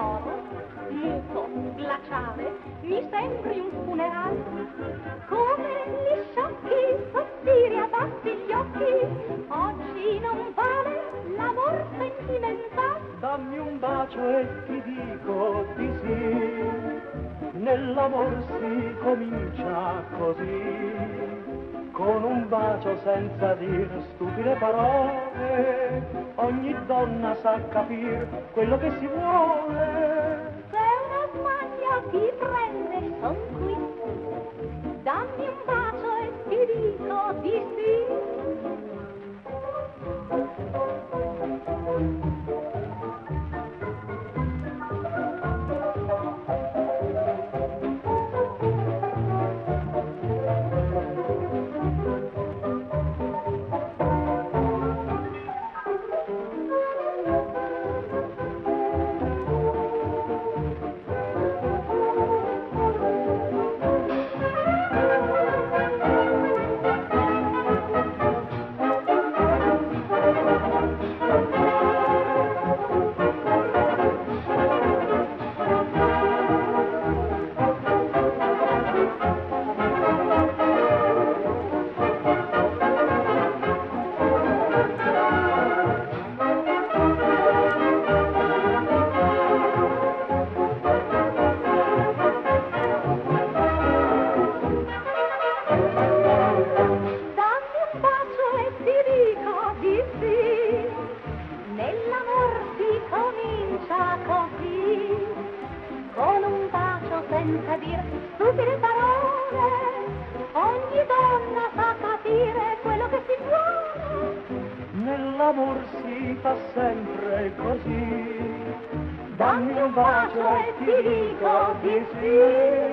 muto, glaciale, mi sembri un funerale. Come gli sciocchi, sospiri, abbassi gli occhi, oggi non vale l'amor sentimentale. Dammi un bacio e ti dico di sì, nell'amor si comincia così con un bacio senza dir stupide parole, ogni donna sa capire quello che si vuole. Se una smania ti prende, Dammi un bacio e ti dico di sì,